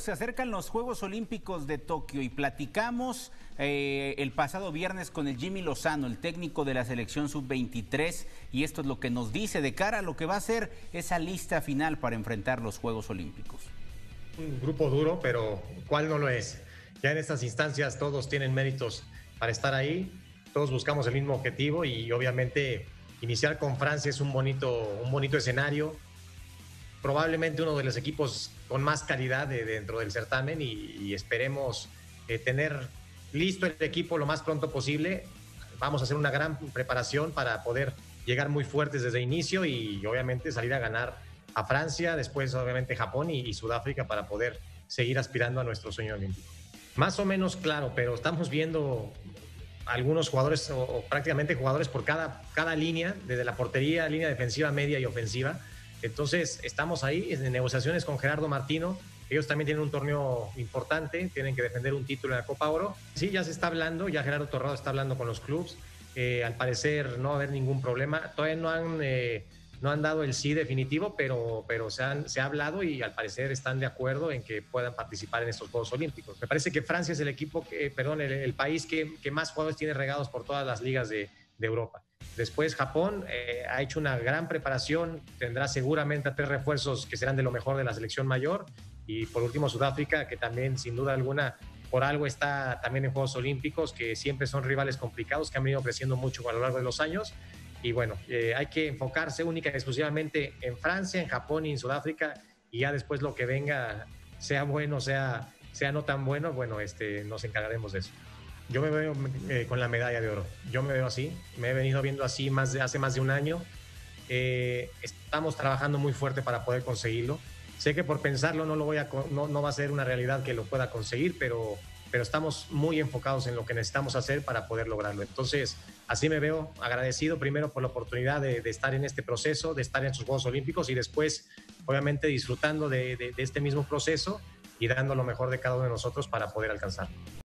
Se acercan los Juegos Olímpicos de Tokio y platicamos eh, el pasado viernes con el Jimmy Lozano, el técnico de la selección sub-23, y esto es lo que nos dice de cara a lo que va a ser esa lista final para enfrentar los Juegos Olímpicos. Un grupo duro, pero ¿cuál no lo es? Ya en estas instancias todos tienen méritos para estar ahí, todos buscamos el mismo objetivo y obviamente iniciar con Francia es un bonito, un bonito escenario, probablemente uno de los equipos con más calidad dentro del certamen y, esperemos eh, tener listo el equipo lo más pronto posible. Vamos a hacer una gran preparación para poder llegar muy fuertes desde inicio y obviamente salir a ganar a Francia, después obviamente Japón y, Sudáfrica para poder seguir aspirando a nuestro sueño olímpico. Más o menos claro, pero estamos viendo algunos jugadores o, prácticamente jugadores por cada, cada línea, desde la portería, línea defensiva, media y ofensiva entonces, estamos ahí en negociaciones con Gerardo Martino. Ellos también tienen un torneo importante, tienen que defender un título en la Copa Oro. Sí, ya se está hablando, ya Gerardo Torrado está hablando con los clubes. Eh, al parecer no va a haber ningún problema. Todavía no han, eh, no han dado el sí definitivo, pero, pero se, han, se ha hablado y al parecer están de acuerdo en que puedan participar en estos Juegos Olímpicos. Me parece que Francia es el equipo, que, perdón, el, país que, que, más jugadores tiene regados por todas las ligas de, de Europa. Después Japón eh, ha hecho una gran preparación, tendrá seguramente tres refuerzos que serán de lo mejor de la selección mayor. Y por último Sudáfrica, que también sin duda alguna por algo está también en Juegos Olímpicos, que siempre son rivales complicados, que han venido creciendo mucho a lo largo de los años. Y bueno, eh, hay que enfocarse única y exclusivamente en Francia, en Japón y en Sudáfrica, y ya después lo que venga, sea bueno, sea, sea no tan bueno, bueno, este, nos encargaremos de eso. Yo me veo eh, con la medalla de oro. Yo me veo así. Me he venido viendo así más de, hace más de un año. Eh, estamos trabajando muy fuerte para poder conseguirlo. Sé que por pensarlo no, lo voy a, no, no, va a ser una realidad que lo pueda conseguir, pero, pero estamos muy enfocados en lo que necesitamos hacer para poder lograrlo. Entonces, así me veo agradecido primero por la oportunidad de, estar en este proceso, de estar en sus Juegos Olímpicos y después, obviamente, disfrutando de, de, de este mismo proceso y dando lo mejor de cada uno de nosotros para poder alcanzarlo.